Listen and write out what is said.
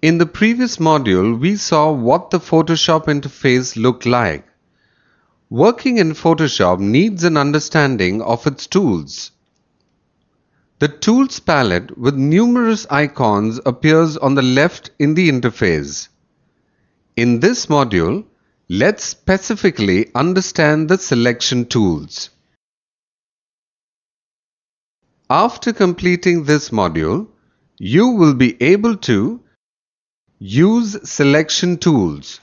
In the previous module, we saw what the Photoshop interface looked like. Working in Photoshop needs an understanding of its tools. The Tools palette with numerous icons appears on the left in the interface. In this module, let's specifically understand the selection tools. After completing this module, you will be able to use selection tools